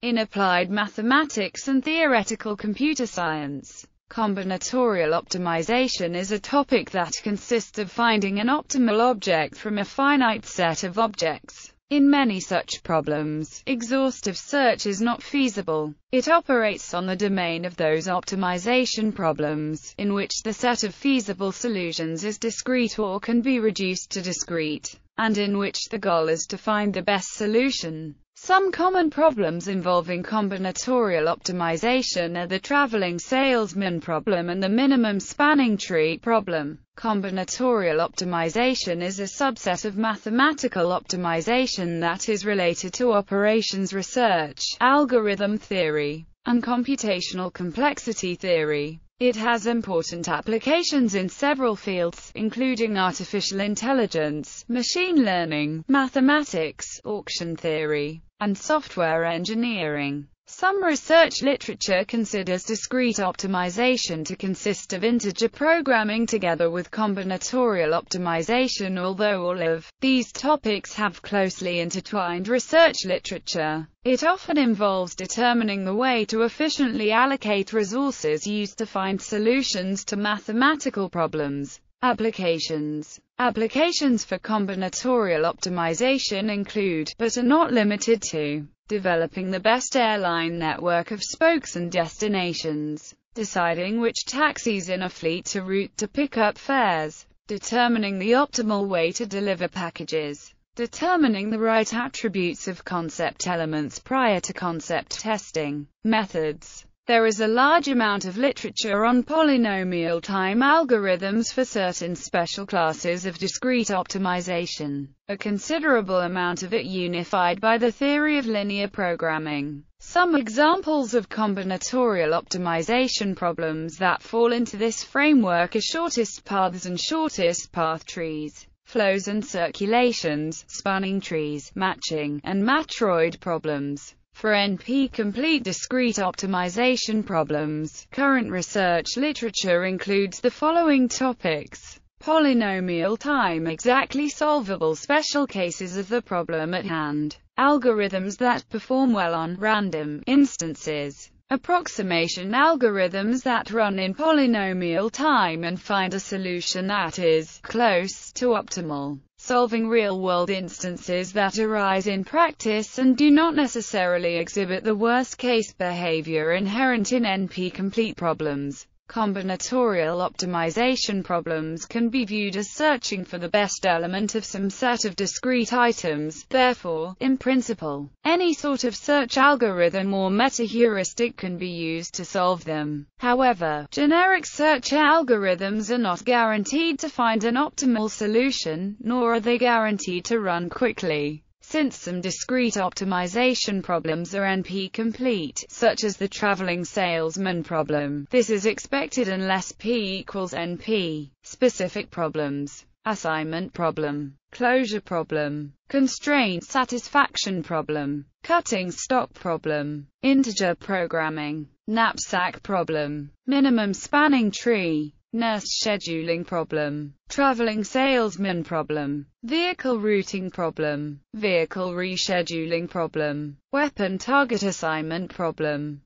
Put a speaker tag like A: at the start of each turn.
A: In applied mathematics and theoretical computer science, combinatorial optimization is a topic that consists of finding an optimal object from a finite set of objects. In many such problems, exhaustive search is not feasible. It operates on the domain of those optimization problems, in which the set of feasible solutions is discrete or can be reduced to discrete, and in which the goal is to find the best solution. Some common problems involving combinatorial optimization are the traveling salesman problem and the minimum spanning tree problem. Combinatorial optimization is a subset of mathematical optimization that is related to operations research, algorithm theory, and computational complexity theory. It has important applications in several fields, including artificial intelligence, machine learning, mathematics, auction theory, and software engineering. Some research literature considers discrete optimization to consist of integer programming together with combinatorial optimization although all of these topics have closely intertwined research literature. It often involves determining the way to efficiently allocate resources used to find solutions to mathematical problems. Applications Applications for combinatorial optimization include, but are not limited to, developing the best airline network of spokes and destinations, deciding which taxis in a fleet to route to pick up fares, determining the optimal way to deliver packages, determining the right attributes of concept elements prior to concept testing, methods, there is a large amount of literature on polynomial time algorithms for certain special classes of discrete optimization, a considerable amount of it unified by the theory of linear programming. Some examples of combinatorial optimization problems that fall into this framework are shortest paths and shortest path trees, flows and circulations, spanning trees, matching, and matroid problems. For NP-complete discrete optimization problems, current research literature includes the following topics. Polynomial time exactly solvable special cases of the problem at hand. Algorithms that perform well on random instances. Approximation algorithms that run in polynomial time and find a solution that is close to optimal solving real-world instances that arise in practice and do not necessarily exhibit the worst-case behavior inherent in NP-complete problems. Combinatorial optimization problems can be viewed as searching for the best element of some set of discrete items, therefore, in principle, any sort of search algorithm or meta-heuristic can be used to solve them. However, generic search algorithms are not guaranteed to find an optimal solution, nor are they guaranteed to run quickly. Since some discrete optimization problems are NP-complete, such as the traveling salesman problem, this is expected unless P equals NP. Specific problems. Assignment problem, closure problem, constraint satisfaction problem, cutting stock problem, integer programming, knapsack problem, minimum spanning tree, nurse scheduling problem, traveling salesman problem, vehicle routing problem, vehicle rescheduling problem, weapon target assignment problem,